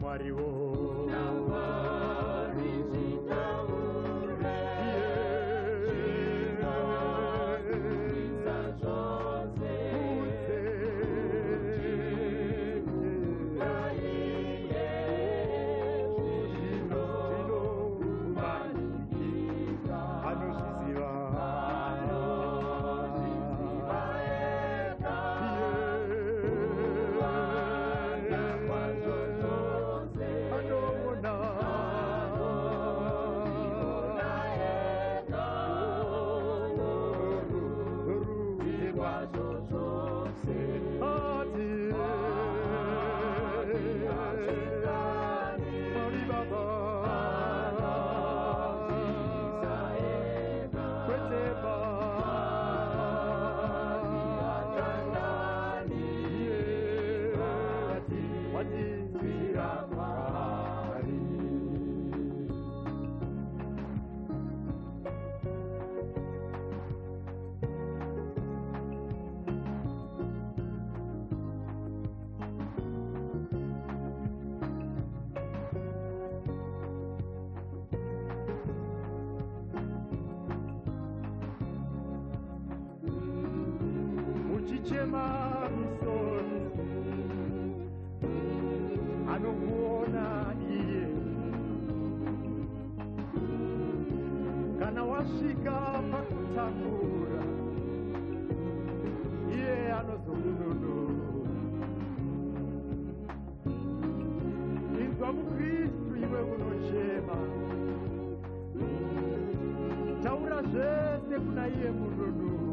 Mario. Não pares, então... chema msonzi anokuona iye kana wasvika pakutakura iye anozokunonoro inzwa mukristu iwe unochema taura zvese kuna iye munonoro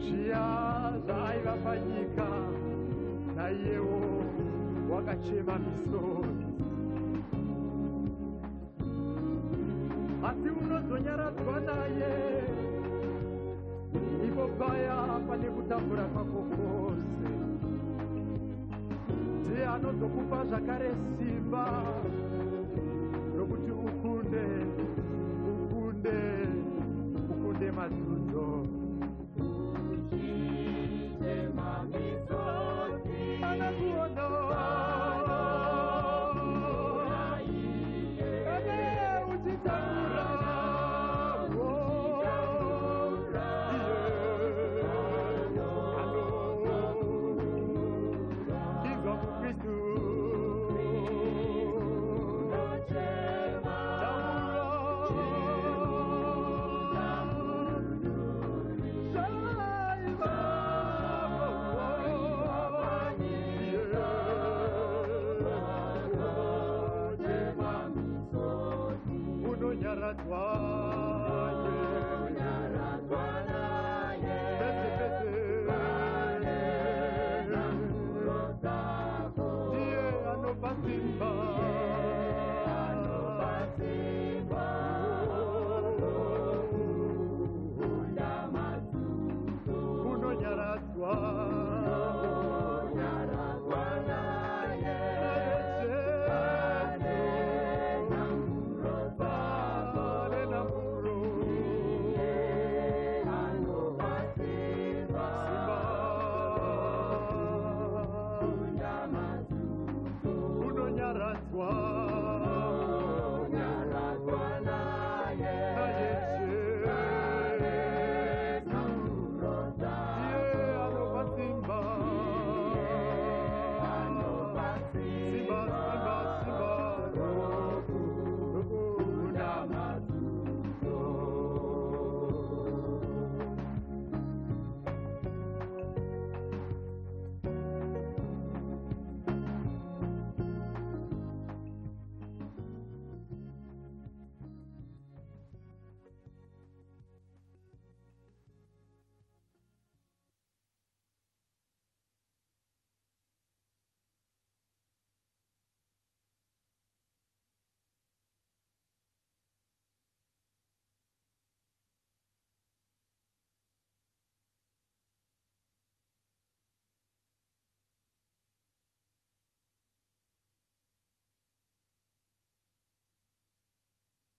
zviya zvaaiva panyika naiyewo wakacheva misoro asi unozonyaradzwa naye ipo paya pane kutambura kwako kwose ndiye anozokupa zvakare simba rokuti ukunde ukunde ukunde madzudzo